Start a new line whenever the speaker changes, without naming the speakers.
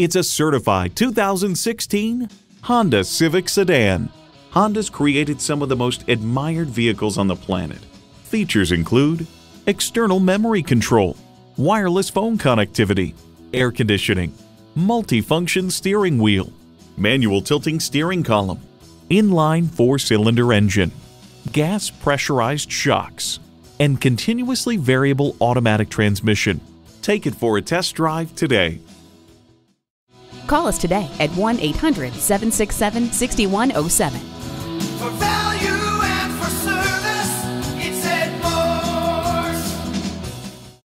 It's a certified 2016 Honda Civic Sedan. Honda's created some of the most admired vehicles on the planet. Features include external memory control, wireless phone connectivity, air conditioning, multifunction steering wheel, manual tilting steering column, inline four-cylinder engine, gas pressurized shocks, and continuously variable automatic transmission. Take it for a test drive today.
Call us today at 1 800 767 6107